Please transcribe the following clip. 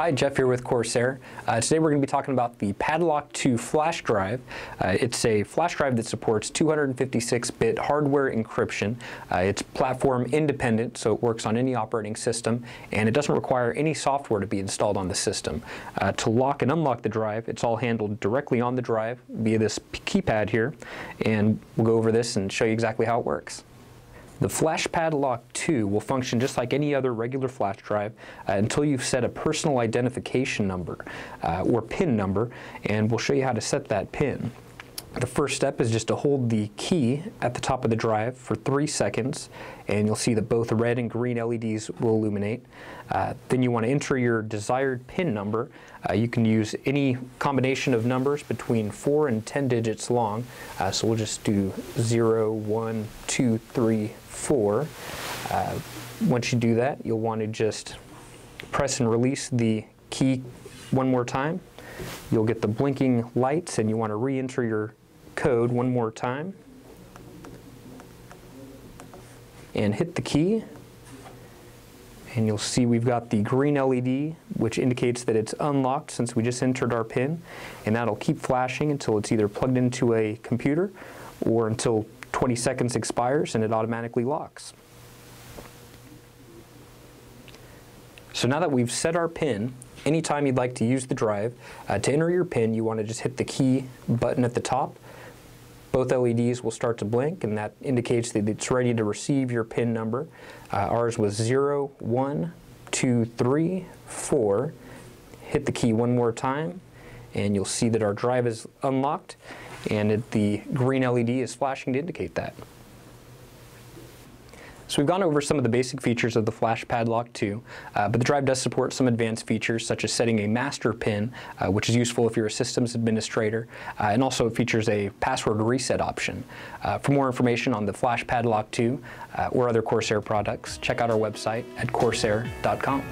Hi, Jeff here with Corsair. Uh, today we're going to be talking about the Padlock 2 flash drive. Uh, it's a flash drive that supports 256-bit hardware encryption. Uh, it's platform independent, so it works on any operating system, and it doesn't require any software to be installed on the system. Uh, to lock and unlock the drive, it's all handled directly on the drive via this keypad here, and we'll go over this and show you exactly how it works. The Flash Padlock 2 will function just like any other regular flash drive uh, until you've set a personal identification number uh, or PIN number, and we'll show you how to set that PIN. The first step is just to hold the key at the top of the drive for three seconds and you'll see that both red and green LEDs will illuminate. Uh, then you want to enter your desired PIN number. Uh, you can use any combination of numbers between 4 and 10 digits long. Uh, so we'll just do 0, 1, 2, 3, 4. Uh, once you do that, you'll want to just press and release the key one more time. You'll get the blinking lights and you want to re-enter your code one more time and hit the key and you'll see we've got the green LED which indicates that it's unlocked since we just entered our pin and that'll keep flashing until it's either plugged into a computer or until 20 seconds expires and it automatically locks. So now that we've set our pin, anytime you'd like to use the drive, uh, to enter your pin you want to just hit the key button at the top both LEDs will start to blink and that indicates that it's ready to receive your PIN number. Uh, ours was 0, 1, 2, 3, 4. Hit the key one more time and you'll see that our drive is unlocked and it, the green LED is flashing to indicate that. So we've gone over some of the basic features of the Flash Padlock 2, uh, but the drive does support some advanced features such as setting a master PIN, uh, which is useful if you're a systems administrator, uh, and also features a password reset option. Uh, for more information on the Flash Padlock 2 uh, or other Corsair products, check out our website at corsair.com.